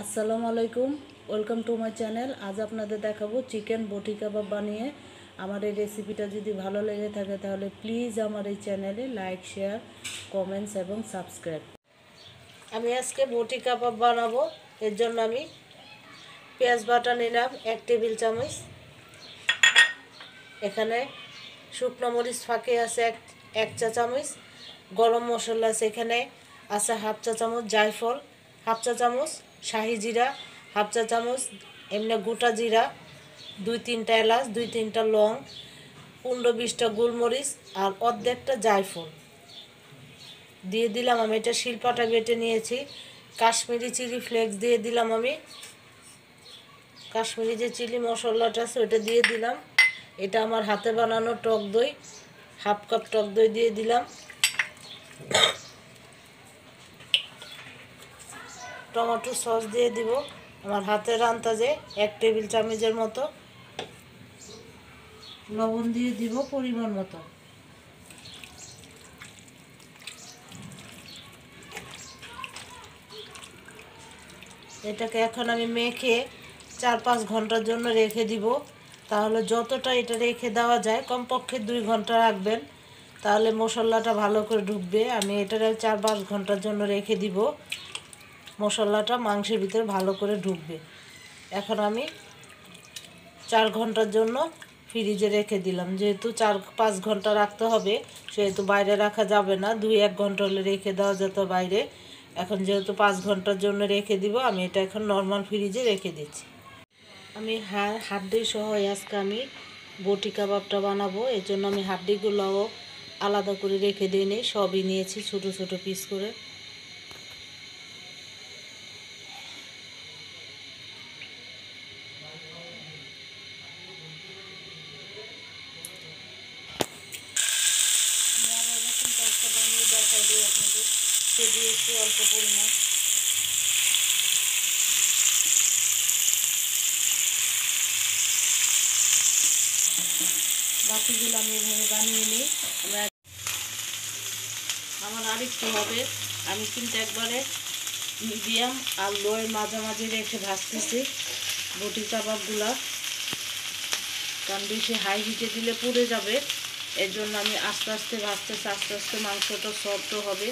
আসসালামু আলাইকুম। Welcome to my channel আজ আপনাদের দেখাবো চিকেন বটি কাবাব বানিয়ে। আমার এই রেসিপিটা যদি ভালো লেগে থাকে তাহলে প্লিজ আমার এই চ্যানেলে লাইক শেয়ার কমেন্টস এবং সাবস্ক্রাইব আমি আজকে বটি কাবাব বানাবো। এর জন্য আমি পেঁয়াজ বাটা নিলাম, এক টেবিল চামচ। এখানে শুকনো মরিচ ফাঁকে আছে এক এক চা চামচ। গরম মশলা আছে এখানে আছে হাফ চা চামচ জায়ফল। হাফ চা চামচ শাহি জিরা, হাফ চা চামচ, এমনি গোটা জিরা, দুই তিনটা এলাচ, দুই তিনটা লং, পনেরো বিশটা গোলমরিচ আর অর্ধেকটা জায়ফল। দিয়ে দিলাম আমি, এটা শিল্পাটা বেটে নিয়েছি। কাশ্মীরি চিলি ফ্লেক্স দিয়ে দিলাম আমি। কাশ্মীরি যে চিলি মশলাটা আছে, ওটা দিয়ে দিলাম। এটা আমার হাতে বানানো টক দই, হাফ কাপ টক দই দিয়ে দিলাম। টমেটো সস দিয়ে দিব। আমার হাতের আন্তাজে এক টেবিল চামচের মতো। লবণ দিয়ে দিব পরিমাণ মতো। এটাকে এখন আমি মেখে চার পাঁচ ঘণ্টার জন্য রেখে দিব। তাহলে যতটা এটা রেখে দেওয়া যায়, কমপক্ষে দুই ঘণ্টা রাখবেন। তাহলে মশলাটা ভালো করে ঢুকবে আমি এটা চার পাঁচ ঘণ্টার জন্য রেখে দিব। মশলাটা মাংসের ভিতরে ভালো করে ঢুকবে। এখন আমি চার ঘণ্টার জন্য ফ্রিজে রেখে দিলাম। যেহেতু চার, পাঁচ ঘণ্টা রাখতে হবে, সেহেতু বাইরে রাখা যাবে না। দুই, এক ঘণ্টা হলে রেখে দেওয়া যেত বাইরে। এখন যেহেতু পাঁচ ঘণ্টার জন্য রেখে দিব, আমি এটা এখন নর্মাল ফ্রিজে রেখে দিচ্ছি। আমি হাড্ডি সহ আজকে আমি বটি কাবাবটা বানাবো। এর জন্য আমি হাড্ডিগুলোও আলাদা করে রেখে দিয়ে নিই সবই নিয়েছি ছোট ছোট পিস করে বানিয়ে দেখাই দিই আপনাদের সে দিয়েছি অল্প পরিমাণ। বাকিগুলো আমি এভাবে বানিয়ে নিই। আমরা আমার আরেকটু হবে। আমি কিন্তু একবারে মিডিয়াম আর লোয়ের মাঝামাঝি রেখে ভাজতেছি বটি কাবাবগুলা। কারণ বেশি হাই হিটে দিলে পুড়ে যাবে। এর জন্য আমি আস্তে আস্তে ভাজতেছি, আস্তে আস্তে মাংসটা সফটও হবে।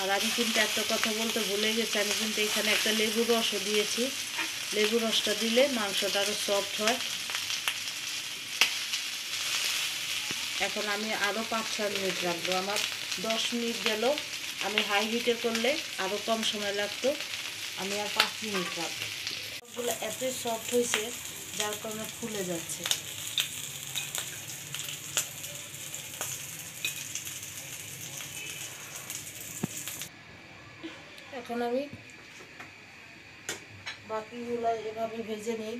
আর আমি কিন্তু একটা কথা বলতে ভুলে গেছি, আমি কিন্তু এখানে একটা লেবুর রসও দিয়েছি। লেবু রসটা দিলে মাংসটা আরও সফট হয়। এখন আমি আরও পাঁচ, ছয় মিনিট রাখব। আমার দশ মিনিট গেল, আমি হাই হিটে করলে আরও কম সময় লাগতো। আমি আর পাঁচ মিনিট রাখব। সবগুলো এতই সফট হয়েছে, যার কারণে ফুলে যাচ্ছে। এখন আমি বাকিগুলো এভাবে ভেজে নিই।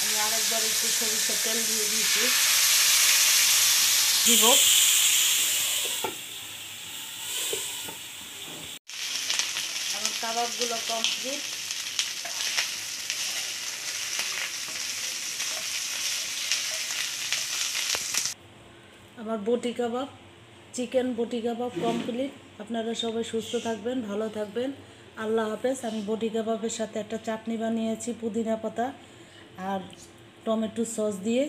আমি আরেকবার একটু সরিষার তেল দিয়ে দিয়েছি। দিব। আমার কাবাবগুলো কমপ্লিট। আমার বটি কাবাব। চিকেন বটি কাবাব কমপ্লিট আপনারা সবাই সুস্থ থাকবেন, ভালো থাকবেন। আল্লাহ হাফেজ। আমি বটি কাবাবের সাথে একটা চাটনি বানিয়েছি, পুদিনা পাতা আর টমেটো সস দিয়ে।